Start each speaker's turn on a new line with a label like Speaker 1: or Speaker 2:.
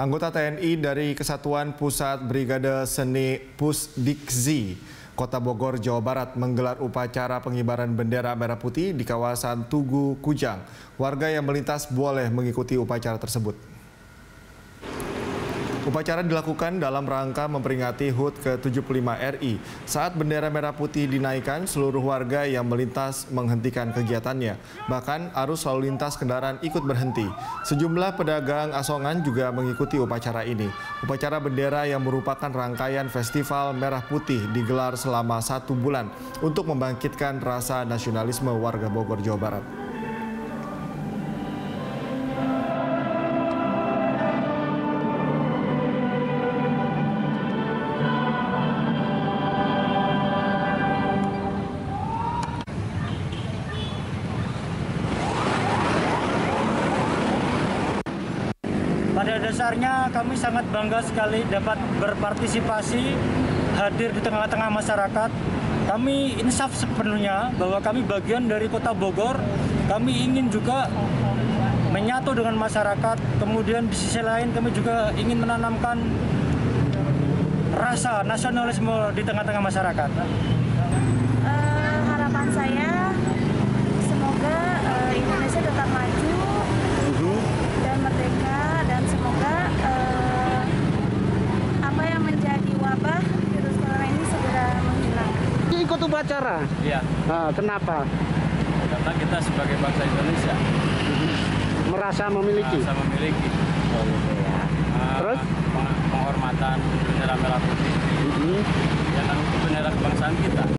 Speaker 1: Anggota TNI dari Kesatuan Pusat Brigade Seni Pusdikzi, Kota Bogor, Jawa Barat menggelar upacara pengibaran bendera merah putih di kawasan Tugu Kujang. Warga yang melintas boleh mengikuti upacara tersebut. Upacara dilakukan dalam rangka memperingati HUT ke-75 RI. Saat bendera merah putih dinaikkan, seluruh warga yang melintas menghentikan kegiatannya. Bahkan arus lalu lintas kendaraan ikut berhenti. Sejumlah pedagang asongan juga mengikuti upacara ini. Upacara bendera yang merupakan rangkaian festival merah putih digelar selama satu bulan untuk membangkitkan rasa nasionalisme warga Bogor, Jawa Barat.
Speaker 2: Pada dasarnya kami sangat bangga sekali dapat berpartisipasi hadir di tengah-tengah masyarakat. Kami insaf sepenuhnya bahwa kami bagian dari kota Bogor. Kami ingin juga menyatu dengan masyarakat. Kemudian di sisi lain kami juga ingin menanamkan rasa nasionalisme di tengah-tengah masyarakat.
Speaker 3: Uh, harapan saya
Speaker 4: upacara?
Speaker 5: Iya,
Speaker 4: Nah, kenapa?
Speaker 5: karena kita sebagai bangsa Indonesia
Speaker 4: Merasa memiliki?
Speaker 5: merasa memiliki uh,
Speaker 4: Terus?
Speaker 5: peng- penghormatan bendera merah putih
Speaker 4: Mhm.
Speaker 5: yang kan bendera kebangsaan kita.